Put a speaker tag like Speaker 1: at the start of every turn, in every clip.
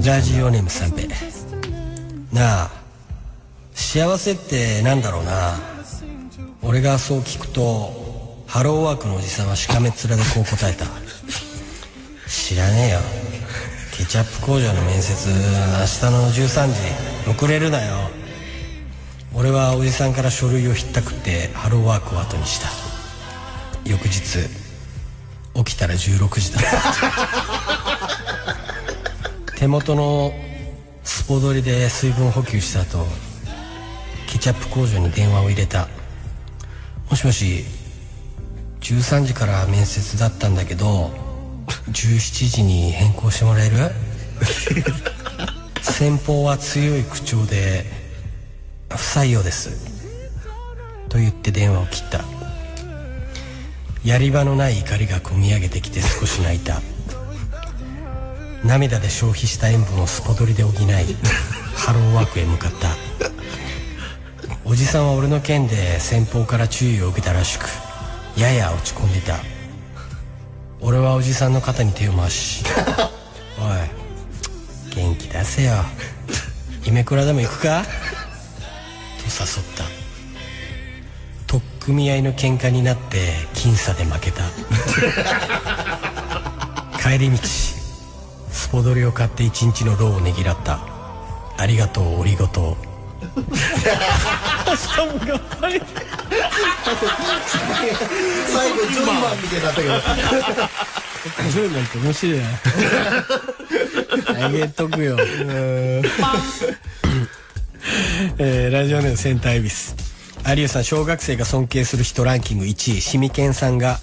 Speaker 1: ジャージオネーム三平。なあ幸せってなんだろうな。俺がそう聞くとハローワークのおじさんはしかめっ面でこう答えた。知らねえよ。ケチャップ工場の面接明日の13時遅れるなよ。俺はおじさんから書類をひったくってハローワークを後にした。翌日起きたら16時だった。手元のスポドリで水分補給した後ケチャップ工場に電話を入れた。もしもし13時から面接だったんだけど17時に変更してもらえる？先方は強い口調で「不採用です」と言って電話を切った。やり場のない怒りがこみ上げてきて少し泣いた。涙で消費した塩分をスポドリで補いハローワークへ向かった。おじさんは俺の件で先方から注意を受けたらしくやや落ち込んでいた。俺はおじさんの肩に手を回し「おい元気出せよ。夢倉でも行くか?」と誘った。取っ組み合いの喧嘩になって僅差で負けた。帰り道。スポドリを買って一日の労をねぎらった。ありがとうおりごと
Speaker 2: しかも頑張り
Speaker 3: 最後順番みたいになったけど。
Speaker 1: 10なんて面白いなあげとくよえー、ラジオネームセンター恵比寿有吉さん小学生が尊敬する人ランキング1位。シミケンさんが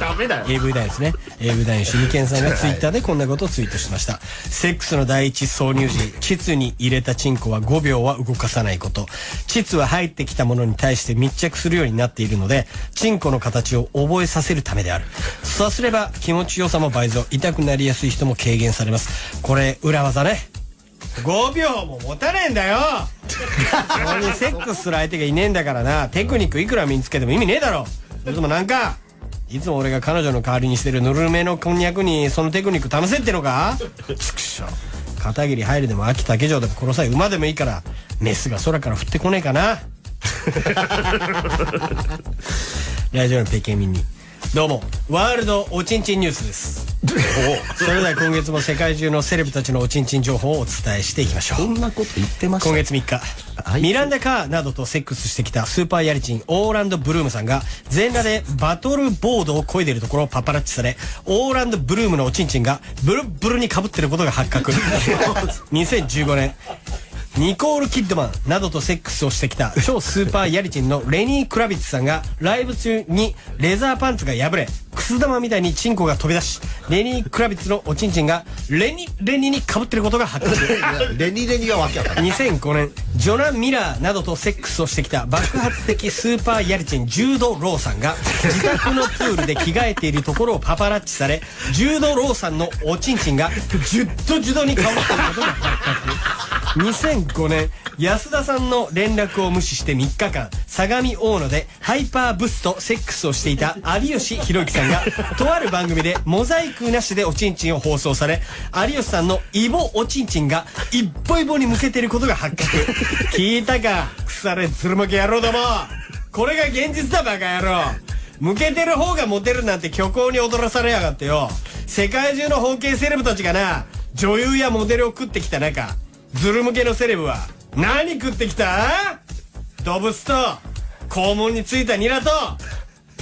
Speaker 3: ダメだよ。
Speaker 1: AV 男優ですね。AV 男優シミケンさんがツイッターでこんなことをツイートしました。セックスの第一挿入時膣に入れたチンコは5秒は動かさないこと。膣は入ってきたものに対して密着するようになっているのでチンコの形を覚えさせるためである。そうすれば気持ちよさも倍増。痛くなりやすい人も軽減されます。これ裏技ね。5秒も持たねえんだよ。そこにセックスする相手がいねえんだからな。テクニックいくら身につけても意味ねえだろ。それともなんかいつも俺が彼女の代わりにしてるぬるめのこんにゃくにそのテクニック試せってのか？畜生片桐入るでも秋竹城でも殺さえ馬でもいいからメスが空から降ってこねえかな。ラジオの北京民にどうも。ワールドおちんちんニュースです。それでは今月も世界中のセレブたちのおちんちん情報をお伝えしていきましょう。
Speaker 3: こんなこと言ってました？
Speaker 1: 今月3日。ミランダ・カーなどとセックスしてきたスーパーヤリチンオーランド・ブルームさんが全裸でバトルボードを漕いでいるところをパパラッチされオーランド・ブルームのおちんちんがブルッブルに被っていることが発覚。2015年ニコール・キッドマンなどとセックスをしてきた超スーパーヤリチンのレニー・クラビッツさんがライブ中にレザーパンツが破れくす玉みたいにチンコが飛び出しレニー・クラビッツのおちんちんがレニレニに被っていることが発覚。
Speaker 3: レニレニがわけわかんない
Speaker 1: 2005年シエナ・ミラーなどとセックスをしてきた爆発的スーパーヤリチンジュード・ローさんが自宅のプールで着替えているところをパパラッチされジュード・ローさんのおちんちんがジュッドジュドに変わっていることが発覚。2005年安田さんの連絡を無視して3日間相模大野でハイパーブスとセックスをしていた有吉弘行さんがとある番組でモザイクなしでおちんちんを放送され有吉さんのイボおちんちんが一歩一歩に向けてることが発覚。聞いたか腐れつるむけ野郎ども。これが現実だバカ野郎。向けてる方がモテるなんて虚構に踊らされやがってよ。世界中の包茎セレブたちがな女優やモデルを食ってきた中ズル向けのセレブは何食ってきた？動物と肛門についたニラと。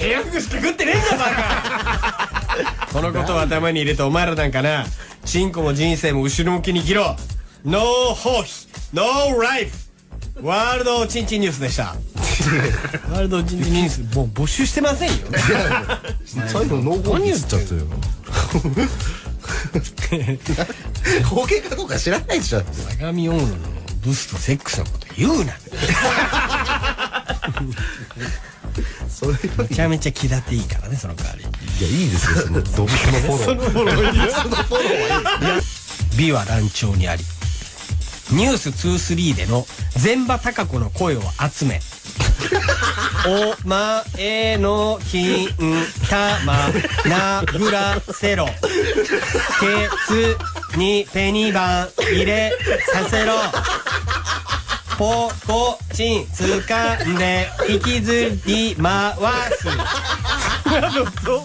Speaker 1: エアフグしか食ってねえんだバカこのことを頭に入れてお前らなんかな。チンコも人生も後ろ向きに生きろ。ノーホーヒノーライフワールドチンチンニュースでした。ワールドチンチンニュースもう募集してませんよ。
Speaker 3: 最後ノーゴー言っちゃったよ。包茎かどうか知らないでしょ。
Speaker 1: 相模大野のブスとセックスのこと言うな
Speaker 3: それ
Speaker 1: めちゃめちゃ気立ていいからねその代わり。
Speaker 3: いやいいですよその動物のフォロー
Speaker 2: いいそのフォローは。いい
Speaker 1: 美は乱調にあり。ニュース23での全場貴子の声を集め。お前の金玉殴らせろ。ケツにペニバン入れさせろ。ポコチン掴んで引きずり回す。なるほど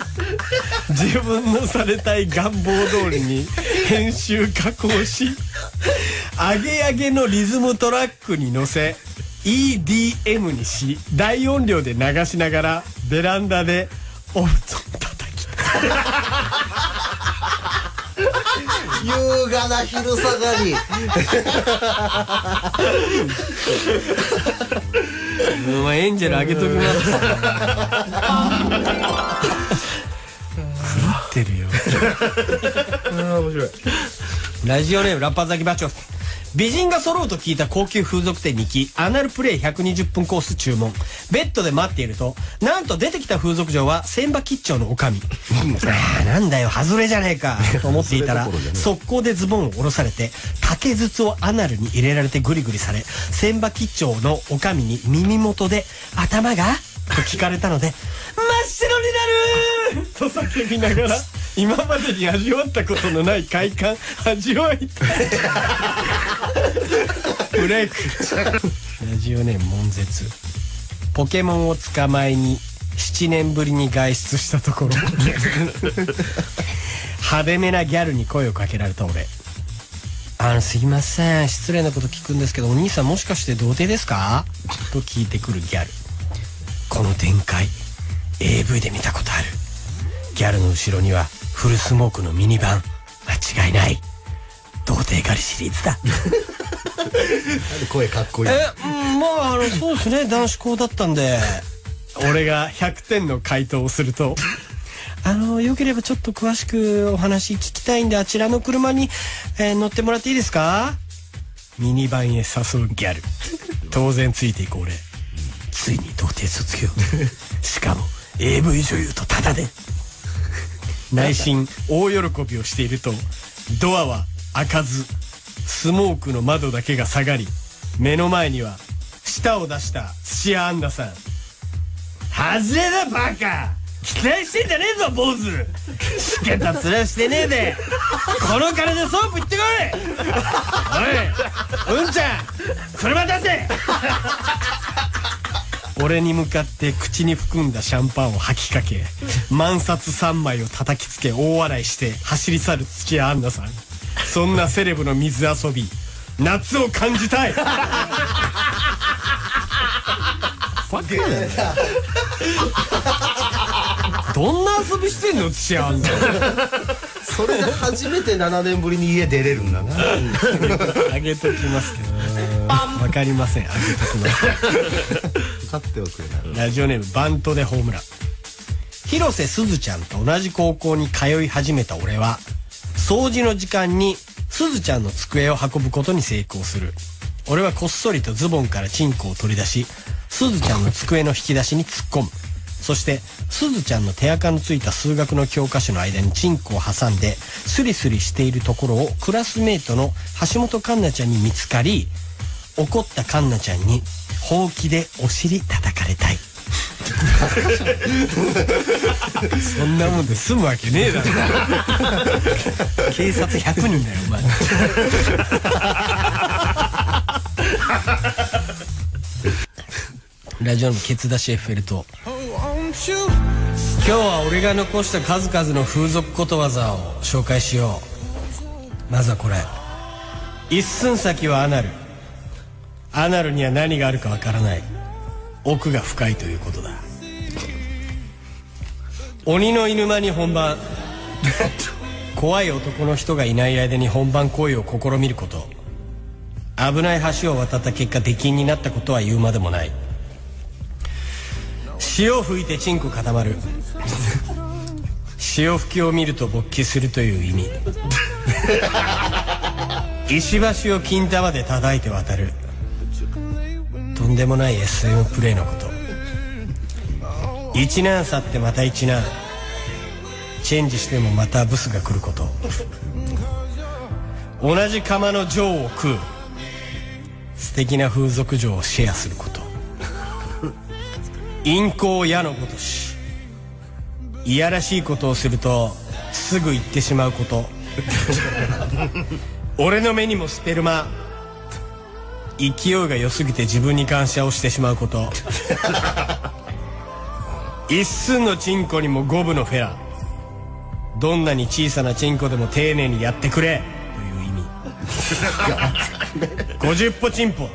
Speaker 1: 自分のされたい願望通りに編集加工し上げ上げのリズムトラックに乗せ EDM にし大音量で流しながらベランダでお布団叩き
Speaker 2: 優雅な昼下がり。
Speaker 1: うんまあエンジェルあげときます狂ってるよ。
Speaker 3: 面白い。
Speaker 1: ラジオネームラッパーザキバチョ。フ美人が揃うと聞いた高級風俗店に行きアナルプレイ120分コース注文ベッドで待っているとなんと出てきた風俗嬢は千葉吉兆の女将なんだよ外れじゃねえかと思っていたら速攻でズボンを下ろされて竹筒をアナルに入れられてグリグリされ千葉吉兆の女将に耳元で「頭が?」と聞かれたので「真っ白になる!」と叫びながら今までに味わったことのない快感味わいたい。ブレイク。ラジオネーム悶絶。ポケモンを捕まえに7年ぶりに外出したところ。派手めなギャルに声をかけられた俺。あのすいません。失礼なこと聞くんですけどお兄さんもしかして童貞ですか？と聞いてくるギャル。この展開 AV で見たことある。ギャルの後ろにはフルスモークのミニバン。間違いない。童貞狩りシリーズだ。
Speaker 3: 声かっこいい
Speaker 1: えうんまああのそうですね。男子校だったんで。俺が100点の回答をすると。あのよければちょっと詳しくお話聞きたいんであちらの車に、えー乗ってもらっていいですか？ミニバンへ誘うギャル。当然ついていく俺。ついに童貞卒業。しかも AV 女優とタダで内心。大喜びをしているとドアは開かずスモークの窓だけが下がり目の前には舌を出した土屋アンナさん。外れだバカ！期待してんじゃねえぞ坊主！しけた面してねえで！この金でソープ行ってこい！おいうんちゃん車出せ！俺に向かって口に含んだシャンパンを吐きかけ万札3枚を叩きつけ大笑いして走り去る土屋アンナさん。そんなセレブの水遊び夏を感じたい。どんな遊びしてんの土屋アンナ。
Speaker 2: それで初めて7年ぶりに家出れるんだな。
Speaker 1: あげときますけどねわかりません。あげときます。
Speaker 2: 分かっておくれな
Speaker 1: ラジオネームバントでホームラン。広瀬すずちゃんと同じ高校に通い始めた俺は掃除の時間にすずちゃんの机を運ぶことに成功する。俺はこっそりとズボンからチンコを取り出しすずちゃんの机の引き出しに突っ込む。そしてすずちゃんの手垢のついた数学の教科書の間にチンコを挟んでスリスリしているところをクラスメートの橋本環奈ちゃんに見つかり怒った環奈ちゃんにほうきでお尻叩かれたい。そんなもんで済むわけねえだろ。警察100人だよお前。ラジオのケツ出しエッフェル塔今日は俺が残した数々の風俗ことわざを紹介しよう。まずはこれ。一寸先はアナルアナルには何があるかわからない。奥が深いということだ。鬼の犬間に本番。怖い男の人がいない間に本番行為を試みること。危ない橋を渡った結果出禁になったことは言うまでもない。潮吹いてチンコ固まる。潮吹きを見ると勃起するという意味。石橋を金玉で叩いて渡る。とんでもない SM プレイのこと。一難去ってまた一難チェンジしてもまたブスが来ること。同じ釜の女王を食う。素敵な風俗嬢をシェアすること。陰行矢のごとし。いやらしいことをするとすぐ言ってしまうこと。俺の目にもスペルマ。勢いが良すぎて自分に感謝をしてしまうこと。一寸のチンコにも五分のフェラ。どんなに小さなチンコでも丁寧にやってくれ。という意味。50歩チンポ。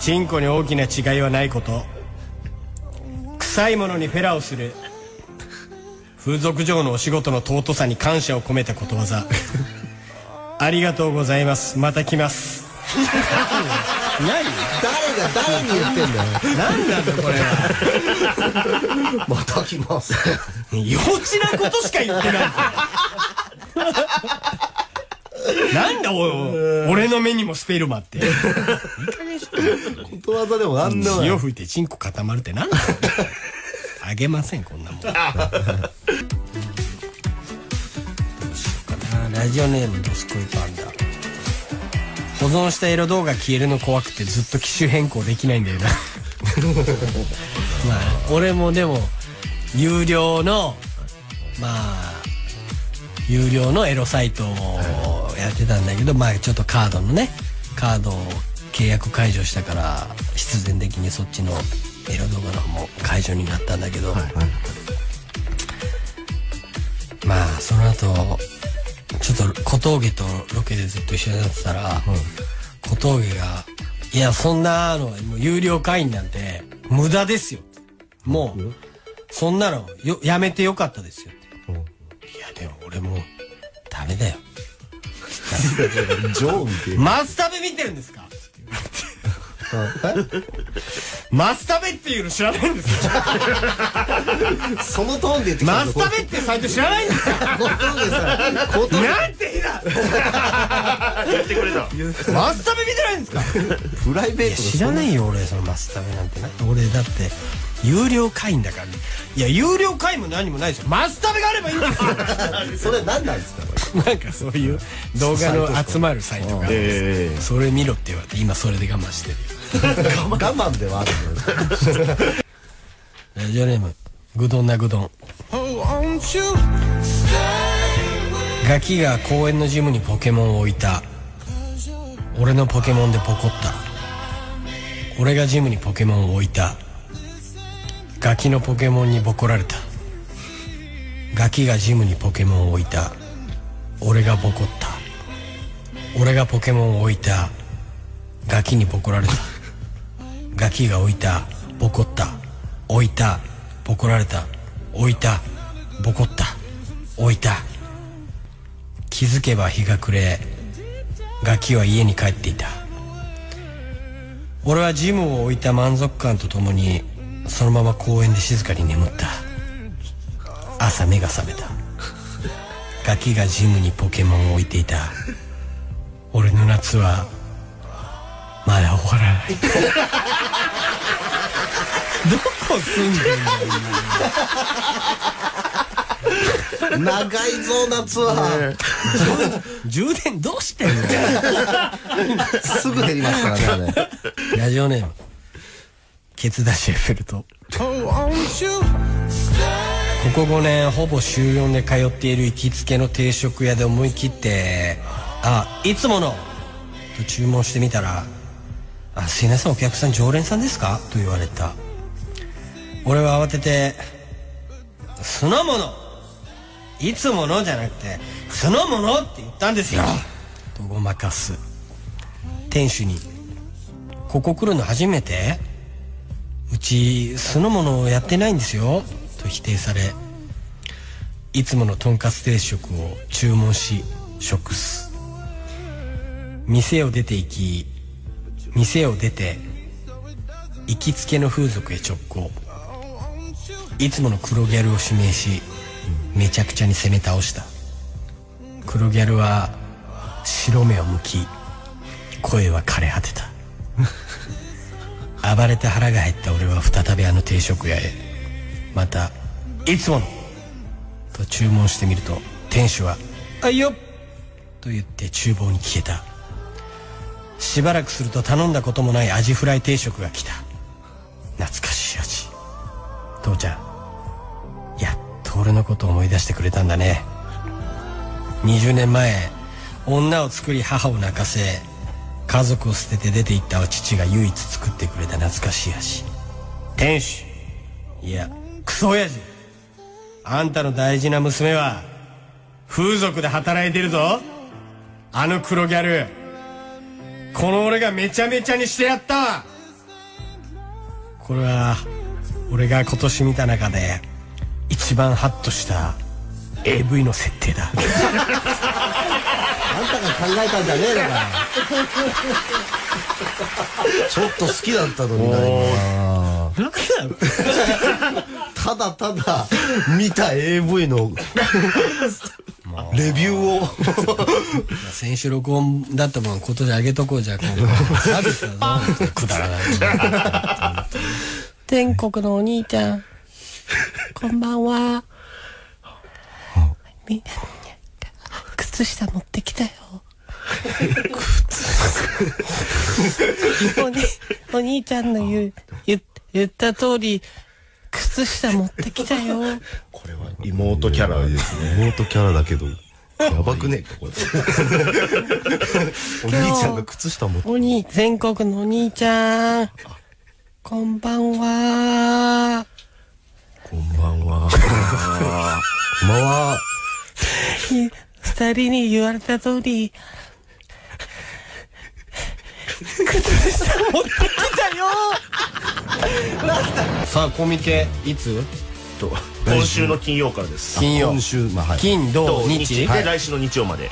Speaker 1: チンコに大きな違いはないこと。臭いものにフェラをする。風俗嬢のお仕事の尊さに感謝を込めたことわざ。ありがとうございます。また来ます何
Speaker 2: 誰が誰に言ってんだよ。
Speaker 1: 何なんだこれ。は
Speaker 2: また来ます。
Speaker 1: 幼稚なことしか言ってない。なんだおい俺の目にもスペルマって。
Speaker 2: ことわざでもなんない。
Speaker 1: 潮吹いてチンコ固まるってなんだあげませんこんなもん。どうしようかな。ラジオネームドスコイパンダ保存したエロ動画消えるの怖くてずっと機種変更できないんだよな。まあ俺もでも有料のまあ有料のエロサイトをやってたんだけどまあちょっとカードのねカードを契約解除したから必然的にそっちのエロ動画の方も解除になったんだけど、まあその後ちょっと小峠とロケでずっと一緒になってたら、小峠が「いやそんなのもう有料会員なんて無駄ですよ。もうそんなのよやめてよかったですよ」って。いやでも俺もうダメだよ。
Speaker 2: ジョーみたい
Speaker 1: マスタベ見てるんですか？マスタベっていうの知らないんですか
Speaker 2: なそのトーンで言ってきた
Speaker 1: マスタベってサイト知らないんですか
Speaker 2: 小峠さん小峠
Speaker 1: なんて日だ。言ってくれた。マスタベ見てないんですか？
Speaker 2: プライベート
Speaker 1: 知らないよ俺そのマスタベなんてな。俺だって有料会員だからね。いや有料会員も何もないですよ。マスタベがあればいいんですよ。
Speaker 2: それ何なんですか？
Speaker 1: なんかそういう動画の集まるサイトがあるんですそれ見ろって言われて今それで我慢してる。よ
Speaker 2: 我慢ではある。けど
Speaker 1: ジオネームぐどんなぐどんガキが公園のジムにポケモンを置いた。俺のポケモンでポコった。俺がジムにポケモンを置いた。ガキのポケモンにボコられた。ガキがジムにポケモンを置いた。俺がボコった。俺がポケモンを置いた。ガキにボコられた。ガキが置いたボコった。置いたボコられた。置いたボコった。置いた。気づけば日が暮れガキは家に帰っていた。俺はジムを置いた満足感とともにそのまま公園で静かに眠った。朝目が覚めた。ガキがジムにポケモンを置いていた。俺の夏はまだ終わらないどこ住んでんの
Speaker 2: 長いぞ夏は
Speaker 1: 充電どうしてんの
Speaker 2: すぐ減りますからねあれ
Speaker 1: ラジオネームケツダシエッフェルトここ5年ほぼ週4で通っている行きつけの定食屋で思い切って「あいつもの!」と注文してみたら「あすいませんお客さん常連さんですか?」と言われた。俺は慌てて「酢の物いつものじゃなくて酢の物って言ったんですよ」とごまかす。店主に「ここ来るの初めて?」うち酢の物をやってないんですよ。と否定されいつものとんかつ定食を注文し食す。店を出て行き店を出て行きつけの風俗へ直行いつもの黒ギャルを指名しめちゃくちゃに攻め倒した黒ギャルは白目を向き声は枯れ果てた暴れて腹が減った俺は再びあの定食屋へまた「いつもの!」と注文してみると店主は「あいよ!」と言って厨房に消えたしばらくすると頼んだこともないアジフライ定食が来た。懐かしい味。父ちゃんやっと俺のこと思い出してくれたんだね。20年前女を作り母を泣かせ家族を捨てて出て行った父が唯一作ってくれた懐かしい味。天使いやクソ親父。あんたの大事な娘は風俗で働いてるぞ。あの黒ギャル。この俺がめちゃめちゃにしてやった。これは俺が今年見た中で一番ハッとした AV の設定だ。
Speaker 2: あんたが考えたんじゃねえのかちょっと好きだったのになただただ見た AV のレビューを。
Speaker 1: 先週録音だったもん今年あげとこうじゃあ今度サービスだぞくだらない全国のお兄ちゃん。こんばんは。み靴下持ってきたよ。おにお兄ちゃんの言う言言った通り靴下持ってきたよ。
Speaker 3: これは妹キャラですね。
Speaker 2: 妹キャラだけど。やばくね？えかこれお兄ちゃんが靴下持って。
Speaker 1: おに全国のお兄ちゃん。こんばんは。
Speaker 2: こんばんは。こんばんは。
Speaker 1: ひ二人に言われた通り 靴下持ってきたよ さあコミケいつ？
Speaker 4: と今週の金曜からです。
Speaker 1: 金曜。
Speaker 2: 今週まあはい。
Speaker 1: 金土
Speaker 4: と
Speaker 1: 日？
Speaker 4: で来週の日曜まで。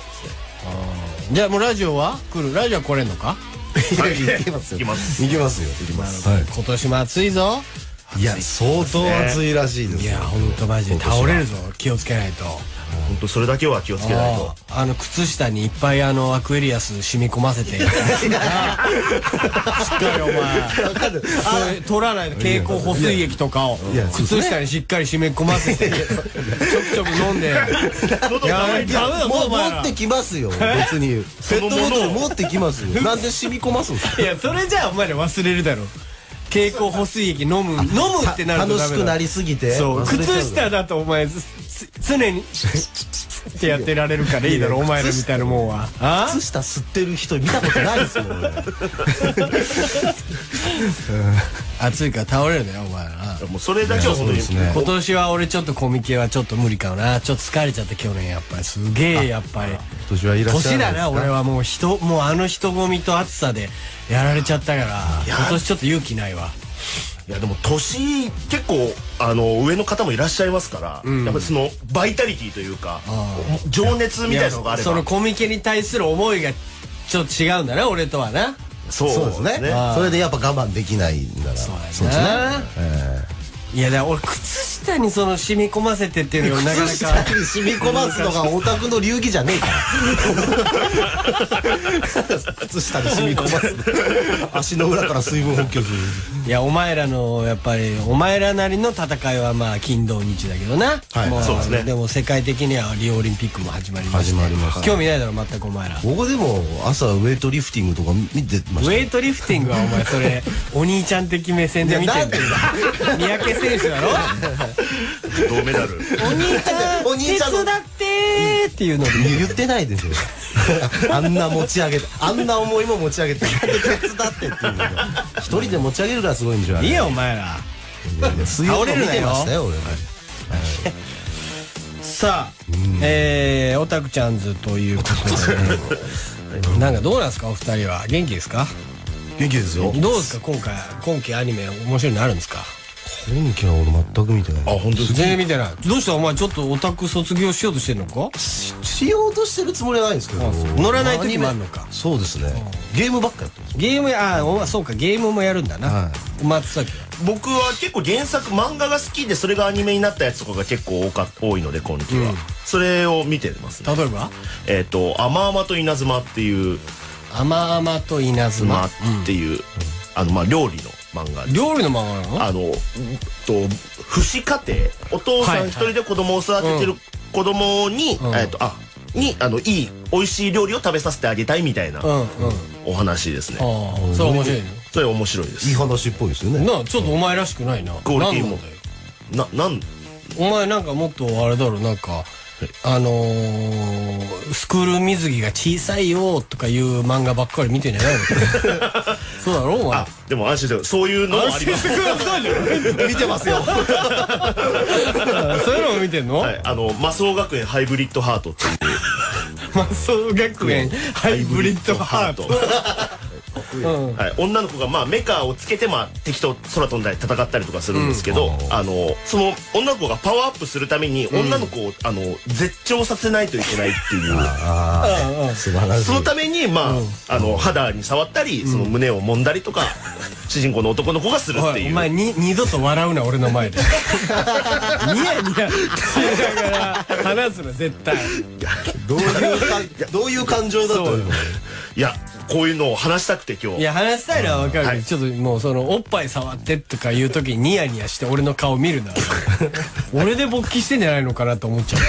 Speaker 1: じゃあもうラジオは？来る？ラジオは来れんのか？
Speaker 2: い。けますよ。
Speaker 4: 行きます。
Speaker 2: いけますよ。いきます。はい。
Speaker 1: 今年も暑いぞ。
Speaker 2: いや相当暑いらしいですよ。
Speaker 1: いやほんとマジで。倒れるぞ。気をつけないと
Speaker 4: 本当それだけは気をつけないと。
Speaker 1: あの靴下にいっぱいあのアクエリアス染み込ませて。しっかりお前取らないと蛍光補水液とかを靴下にしっかり染み込ませてちょくちょく飲んで。いやダメだぞ
Speaker 2: も
Speaker 1: お前ら。
Speaker 2: 持ってきますよ別に。ペットボトル持ってきますよ。なんで染み込ますんですか？
Speaker 1: いやそれじゃあお前ら忘れるだろ。蛍光補水液飲む飲むってなると
Speaker 2: 楽しくなりすぎて。
Speaker 1: そう。靴下だとお前常に。ってやってられるからいいだろお前らみたいなもんは。あ？
Speaker 2: 靴下吸ってる人見たことないですもん俺。
Speaker 1: 暑いから倒れるだよお前ら。な
Speaker 4: もうそれだけは本当に。
Speaker 2: ね。
Speaker 1: 今年は俺ちょっとコミケはちょっと無理かな。ちょっと疲れちゃって去年やっぱり。すげえやっぱり。
Speaker 2: 今年はいらっしゃ
Speaker 1: 年だ
Speaker 2: な
Speaker 1: 俺はもう。人もうあの人混みと暑さでやられちゃったから。今年ちょっと勇気ないわ
Speaker 4: いやでも年結構あの上の方もいらっしゃいますから、やっぱりそのバイタリティというか情熱みたいなのがあれば。
Speaker 1: そのコミケに対する思いがちょっと違うんだな俺とはな。
Speaker 4: そう
Speaker 2: そうですね。それでやっぱ我慢できないんだから
Speaker 1: そう
Speaker 2: ですね。え。
Speaker 1: いやだから俺靴下にその染み込ませてっていうのがなかな
Speaker 2: 靴
Speaker 1: か
Speaker 2: 下に染み込ますのがオタクの流儀じゃねえから。靴下に染み込ます。足の裏から水分補給する。
Speaker 1: いやお前らのやっぱりお前らなりの戦いはまあ金土日だけどな、
Speaker 2: はい。
Speaker 1: も
Speaker 4: そうですね。
Speaker 1: でも世界的にはリオオリンピックも始まりまして
Speaker 2: 始まりました
Speaker 1: 興味ないだろ全くお前ら。
Speaker 2: 僕でも朝ウェイトリフティングとか見てました。
Speaker 1: ウェイトリフティングはお前それお兄ちゃん的目線で見てんだよ。三宅選手だろ
Speaker 4: 銅メダル。
Speaker 1: お兄ちゃん
Speaker 2: お兄ちゃんの。
Speaker 1: 手伝ってーっていうの。で
Speaker 2: 言ってないですよあんな持ち上げてあんな重いもん持ち上げて手伝ってっていうの。一人で持ち上げるからすごいんでしょあれ。
Speaker 1: いいよお前ら。
Speaker 2: 水曜日見てましたよ俺
Speaker 1: さあ、えー、オタクちゃんズということで、ね、なんかどうなんですかお二人は。元気ですか？
Speaker 2: 元気ですよ。
Speaker 1: どうですか今回今期アニメ面白いのあるんですか？
Speaker 2: 今期は俺全く見てない。
Speaker 4: あ本当です
Speaker 1: 全然見てない。どうした？お前ちょっとオタク卒業しようとしてんのか？
Speaker 2: しようとしてるつもりはないんですけど。
Speaker 1: 乗らない時もあるのか。
Speaker 2: そうですね。ゲームばっかやってます。
Speaker 1: ゲームあお前そうかゲームもやるんだな、
Speaker 2: は
Speaker 1: 松崎。は
Speaker 4: 僕は結構原作漫画が好きでそれがアニメになったやつとかが結構多か多いので今期は、それを見てますね
Speaker 1: 例えば？
Speaker 4: えっ、と「あまあまと稲妻」っていう「
Speaker 1: あまあまと稲「
Speaker 4: ま
Speaker 1: 妻
Speaker 4: あ」っていう、あのまあ料理の漫画」です。
Speaker 1: 料理の漫画なの？
Speaker 4: あの、うんと、父子家庭、お父さ
Speaker 1: はい
Speaker 4: ん一人で子供を育ててる子供に、
Speaker 1: ん。
Speaker 4: えっと、あ、に、あの、いい、美味しい料理を食べさせてあげたいみたいな
Speaker 1: うんうん。
Speaker 4: お話ですね。
Speaker 1: ああそれ面白いね
Speaker 4: それ面白いです。
Speaker 2: いい話っぽいですよね。
Speaker 1: なあちょっとお前らしくないな。
Speaker 4: クオリティも。
Speaker 1: なんなんだよ。
Speaker 4: な、なん、
Speaker 1: お前なんかもっとあれだろなんかあのー、スクール水着が小さいよとかいう漫画ばっかり見てんじゃないの？そうだろお前。
Speaker 4: あでも安心してそういうのもあります。
Speaker 2: 見てますよ。
Speaker 1: そういうのも見てんの、
Speaker 4: はいあのマスオ学園ハイブリッドハートっていう。
Speaker 1: マスオ学園ハイブリッドハート。うん
Speaker 4: はい、女の子がまあメカをつけてまあ敵と空飛んだり戦ったりとかするんですけど、あのその女の子がパワーアップするために女の子を、あの絶頂させないといけないっていう。
Speaker 2: ああ素晴らしい。
Speaker 4: そのためにまあ,、あの肌に触ったりその胸を揉んだりとか、主人公の男の子がするっていう。
Speaker 1: おいお前に二度と笑うな俺の前で。ニヤニヤしながら話すの絶対。
Speaker 2: どういうかどういう感情だという？の
Speaker 4: いやこういうのを話したくて今日
Speaker 1: いや話したいのは分かるけど、
Speaker 4: はい。
Speaker 1: ちょっともうそのおっぱい触ってとかいう時にニヤニヤして俺の顔見るな。俺で勃起してんじゃないのかなと思っちゃう。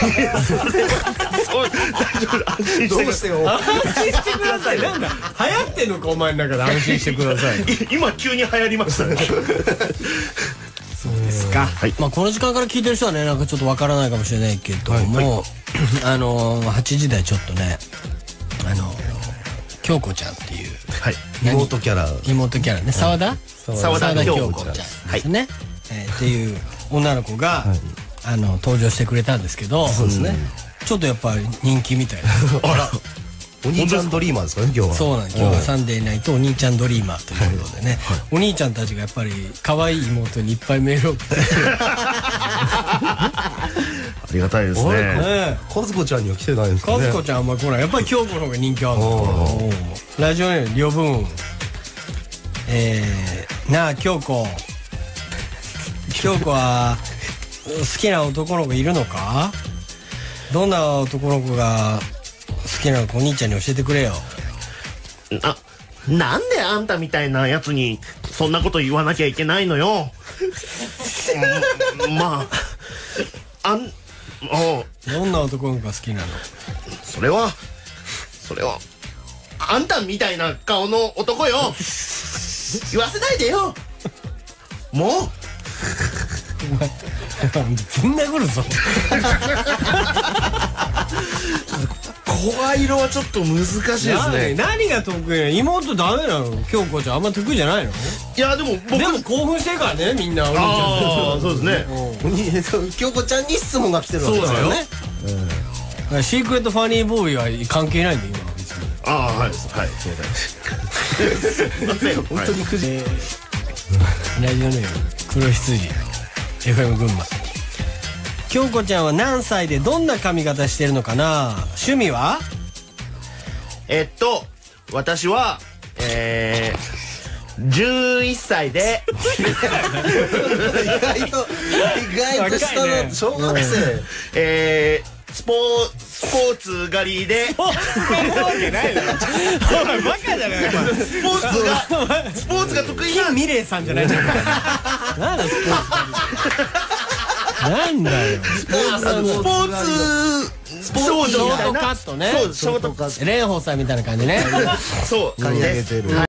Speaker 4: そう。大丈夫。安心して
Speaker 2: どうしてよ
Speaker 1: 安心してください。なんだ流行ってんのかお前の中で。安心してください。
Speaker 4: い 今急に流行りましたね。
Speaker 1: ですか、まあこの時間から聞いてる人はねなんかちょっとわからないかもしれないけども、あの8時台ちょっとねあの京子ちゃんっていう。
Speaker 4: はい。
Speaker 2: 妹キャラ。
Speaker 1: 妹キャラね。澤田？
Speaker 4: 澤田
Speaker 1: 京
Speaker 4: 京子
Speaker 1: 子ちゃんですね、えーっていう女の子が、あの登場してくれたんですけど。そうですね。ちょっとやっぱり人気みたいな。
Speaker 4: あら
Speaker 2: お兄ちゃんドリーマーですかね今日は。
Speaker 1: そうなんです。今日はサンデーナイトお兄ちゃんドリーマーということでね、お兄ちゃんたちがやっぱり可愛い妹にいっぱいメールを送って。
Speaker 4: ありがたいですね。
Speaker 1: ね
Speaker 2: 和子ちゃんには来てないんですかね。
Speaker 1: 和子ちゃんあんま来ない。やっぱり京子の方が人気あるの。ラジオネーム両分えー、なあ京子。京子は好きな男の子いるのか？どんな男の子が好きなお兄ちゃんに教えてくれよ。
Speaker 4: あなんであんたみたいなやつにそんなこと言わなきゃいけないのよ。う んまああんお
Speaker 1: どんな男の子が好きなの？
Speaker 4: それはそれはあんたみたいな顔の男よ。言わせないでよ。もう。
Speaker 1: ぶん殴るぞ
Speaker 4: 声色はちょっと難しいです
Speaker 1: 何
Speaker 4: ね。
Speaker 1: 何が得意妹ダメなの？京子ちゃんあんま得意じゃないの？
Speaker 4: いやでも僕
Speaker 1: でも興奮してるからねみんな。お兄ちゃん
Speaker 4: ああそうですね。
Speaker 2: 京子ちゃんに質問が来てるわけですよね。
Speaker 1: ねシークレットファニーボーイは関係ないんだよ今
Speaker 4: ああはいはい。すいません。
Speaker 2: 本当にくじ。
Speaker 1: ラジオネーム黒羊。FM 群馬京子ちゃんは何歳でどんな髪型してるのかな？趣味は？
Speaker 4: えっと私はえー、11歳で。
Speaker 2: 意外と意外と下の小学生。
Speaker 4: えー、スポースポーツ狩りで。
Speaker 1: そんなわけないだろ。お前バカじゃない
Speaker 4: スポーツが スポーツが得意な。
Speaker 1: 金美玲さんじゃないじゃんなんだスポーツなんだよ。
Speaker 4: スポーツスポーツ
Speaker 1: ショートカットね。
Speaker 4: そうショートカッ
Speaker 1: 蓮舫さんみたいな感じね。
Speaker 4: トそう
Speaker 2: 刈り上げてる